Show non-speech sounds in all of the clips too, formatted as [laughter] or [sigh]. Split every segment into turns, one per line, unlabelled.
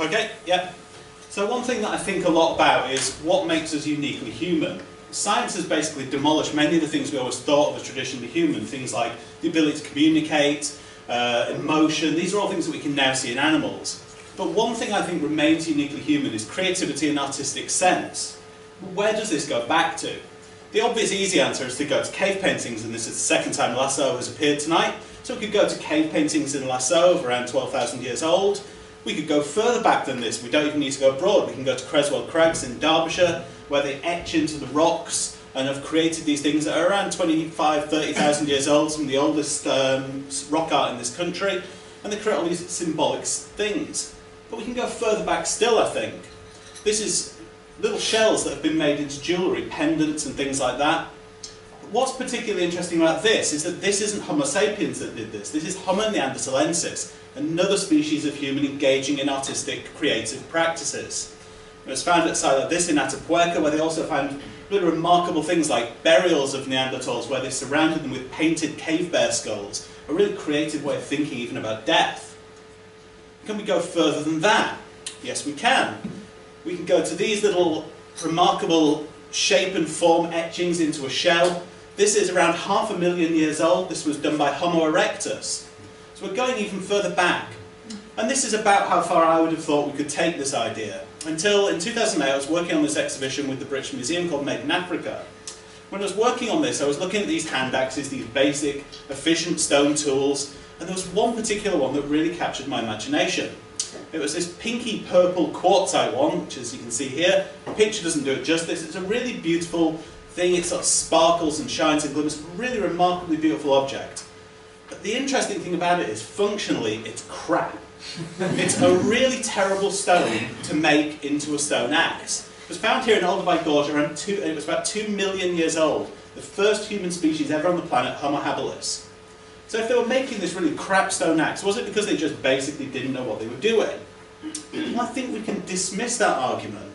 Okay, yeah. So one thing that I think a lot about is what makes us uniquely human. Science has basically demolished many of the things we always thought of as traditionally human, things like the ability to communicate, uh, emotion, these are all things that we can now see in animals. But one thing I think remains uniquely human is creativity and artistic sense. Where does this go back to? The obvious easy answer is to go to cave paintings, and this is the second time Lascaux has appeared tonight. So we could go to cave paintings in Lascaux of around 12,000 years old. We could go further back than this. We don't even need to go abroad. We can go to Creswell Crags in Derbyshire, where they etch into the rocks and have created these things that are around 25, 30,000 years old, some of the oldest um, rock art in this country, and they create all these symbolic things. But we can go further back still, I think. This is little shells that have been made into jewellery, pendants and things like that. What's particularly interesting about this is that this isn't Homo sapiens that did this. This is Homo neanderthalensis, another species of human engaging in artistic, creative practices. It was found at like this in Atapuerca, where they also found really remarkable things like burials of Neanderthals, where they surrounded them with painted cave bear skulls, a really creative way of thinking even about death. Can we go further than that? Yes, we can. We can go to these little remarkable shape and form etchings into a shell. This is around half a million years old. This was done by Homo erectus. So we're going even further back. And this is about how far I would have thought we could take this idea. Until in 2008 I was working on this exhibition with the British Museum called Made in Africa. When I was working on this I was looking at these hand axes, these basic, efficient stone tools, and there was one particular one that really captured my imagination. It was this pinky purple quartzite one, which as you can see here, the picture doesn't do it justice, it's a really beautiful thing, it sort of sparkles and shines and glimmers, really remarkably beautiful object. But the interesting thing about it is, functionally, it's crap. [laughs] it's a really terrible stone to make into a stone axe. It was found here in Olduvai Gorge around two, it was about two million years old. The first human species ever on the planet, Homo habilis. So if they were making this really crap stone axe, was it because they just basically didn't know what they were doing? Well, I think we can dismiss that argument.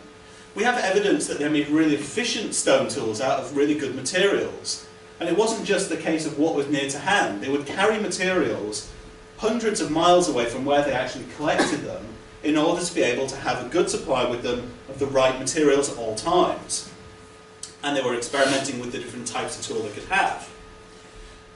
We have evidence that they made really efficient stone tools out of really good materials. And it wasn't just the case of what was near to hand. They would carry materials hundreds of miles away from where they actually collected them in order to be able to have a good supply with them of the right materials at all times. And they were experimenting with the different types of tool they could have.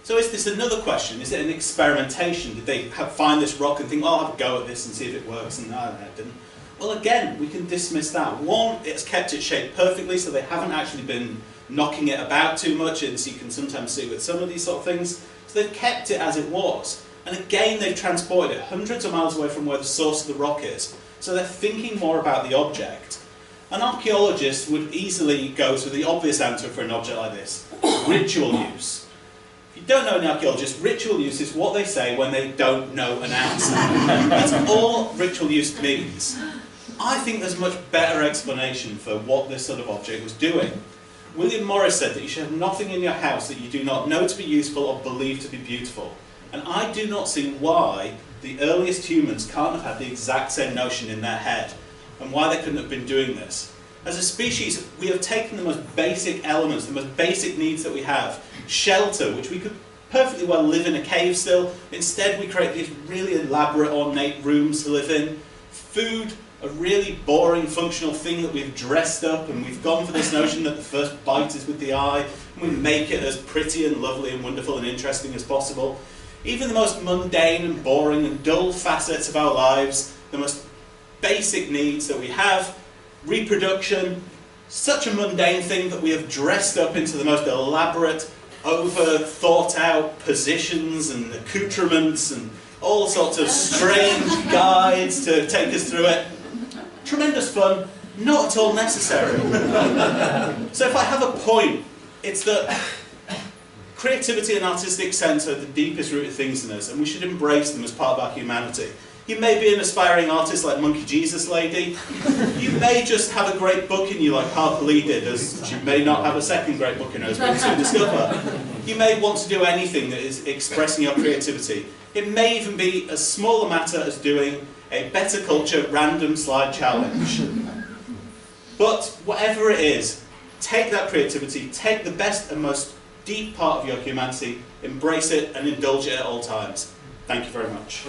So is this another question? Is it an experimentation? Did they have, find this rock and think, well, I'll have a go at this and see if it works? And uh, no, it didn't. Well, again, we can dismiss that. One, it's kept its shape perfectly, so they haven't actually been knocking it about too much, as you can sometimes see with some of these sort of things. So they've kept it as it was. And again, they've transported it hundreds of miles away from where the source of the rock is. So they're thinking more about the object. An archaeologist would easily go to the obvious answer for an object like this, ritual use. Don't know an archaeologist, ritual use is what they say when they don't know an answer. That's all ritual use means. I think there's a much better explanation for what this sort of object was doing. William Morris said that you should have nothing in your house that you do not know to be useful or believe to be beautiful. And I do not see why the earliest humans can't have had the exact same notion in their head and why they couldn't have been doing this. As a species, we have taken the most basic elements, the most basic needs that we have, shelter, which we could perfectly well live in a cave still. Instead, we create these really elaborate, ornate rooms to live in. Food, a really boring, functional thing that we've dressed up, and we've gone for this notion that the first bite is with the eye, and we make it as pretty and lovely and wonderful and interesting as possible. Even the most mundane and boring and dull facets of our lives, the most basic needs that we have, reproduction, such a mundane thing that we have dressed up into the most elaborate, over thought out positions and accoutrements and all sorts of strange [laughs] guides to take us through it. Tremendous fun, not at all necessary. [laughs] so if I have a point, it's that Creativity and artistic sense are the deepest rooted things in us, and we should embrace them as part of our humanity. You may be an aspiring artist like Monkey Jesus Lady. You may just have a great book in you like Harper Lee did, as she may not have a second great book in her, as we soon discover. You may want to do anything that is expressing your creativity. It may even be as small a matter as doing a Bettakultcha random slide challenge. But whatever it is, take that creativity, take the best and most deep part of your humanity, embrace it and indulge it at all times. Thank you very much.